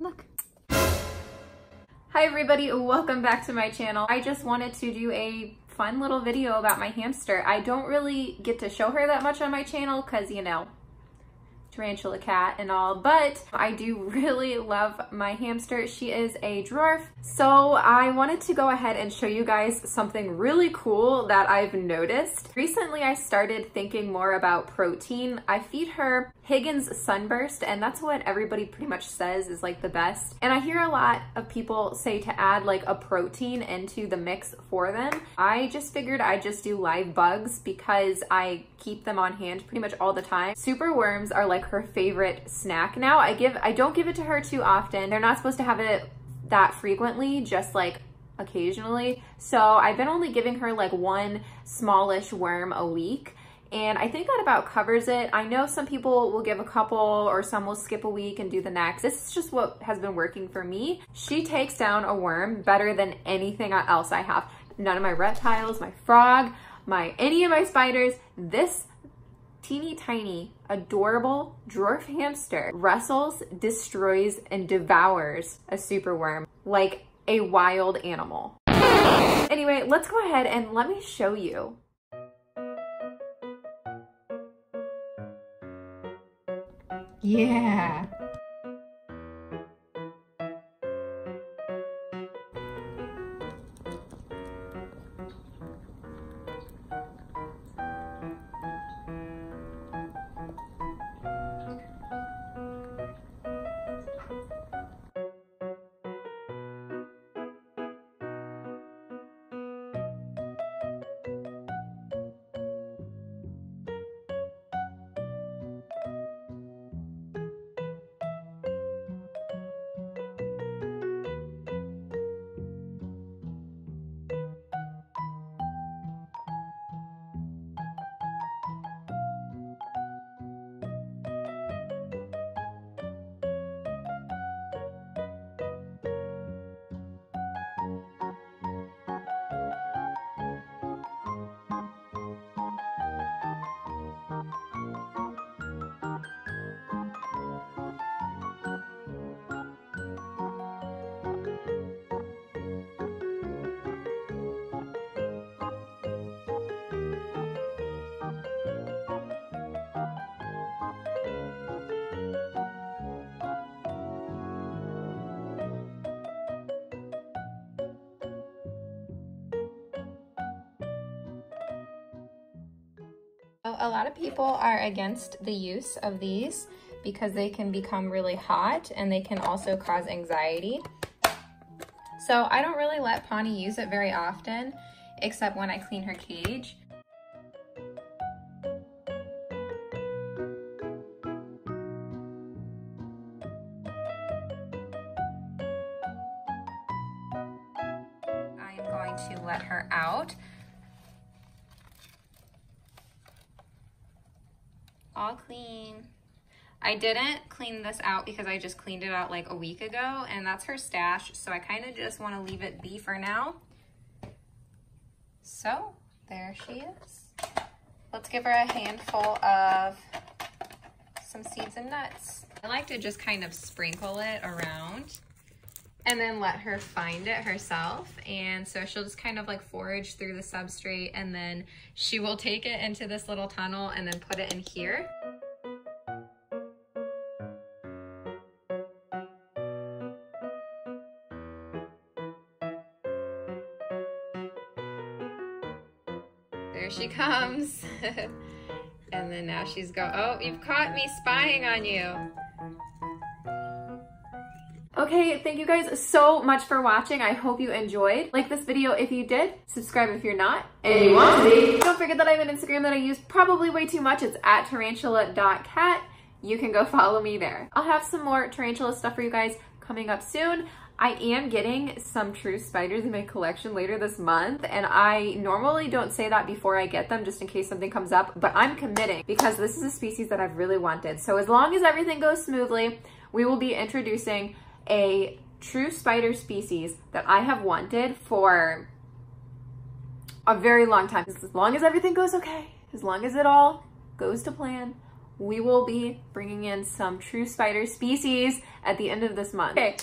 Look. Hi everybody, welcome back to my channel. I just wanted to do a fun little video about my hamster. I don't really get to show her that much on my channel because, you know, tarantula kat and all, but I do really love my hamster. She is a dwarf. So I wanted to go ahead and show you guys something really cool that I've noticed. Recently, I started thinking more about protein. I feed her Higgins Sunburst, and that's what everybody pretty much says is like the best. And I hear a lot of people say to add like a protein into the mix for them. I just figured I'd just do live bugs because I keep them on hand pretty much all the time. Super worms are like her favorite snack now. I give I don't give it to her too often. They're not supposed to have it that frequently, just like occasionally. So I've been only giving her like one smallish worm a week. And I think that about covers it. I know some people will give a couple or some will skip a week and do the next. This is just what has been working for me. She takes down a worm better than anything else I have. None of my reptiles, my frog, my any of my spiders, this teeny tiny, adorable dwarf hamster wrestles, destroys, and devours a superworm like a wild animal. Anyway, let's go ahead and let me show you. Yeah. A lot of people are against the use of these because they can become really hot and they can also cause anxiety. So I don't really let Pawnee use it very often, except when I clean her cage. I am going to let her out. All clean. I didn't clean this out because I just cleaned it out like a week ago and that's her stash. So I kind of just want to leave it be for now. So there she is. Let's give her a handful of some seeds and nuts. I like to just kind of sprinkle it around and then let her find it herself. And so she'll just kind of like forage through the substrate and then she will take it into this little tunnel and then put it in here. There she comes. and then now she's go, oh, you've caught me spying on you. Okay, thank you guys so much for watching. I hope you enjoyed. Like this video if you did, subscribe if you're not, and you want to be. Don't forget that I have an Instagram that I use probably way too much. It's at tarantula.kat. You can go follow me there. I'll have some more tarantula stuff for you guys coming up soon. I am getting some true spiders in my collection later this month and I normally don't say that before I get them just in case something comes up, but I'm committing because this is a species that I've really wanted. So as long as everything goes smoothly, we will be introducing a true spider species that I have wanted for a very long time. As long as everything goes okay, as long as it all goes to plan, we will be bringing in some true spider species at the end of this month. Okay,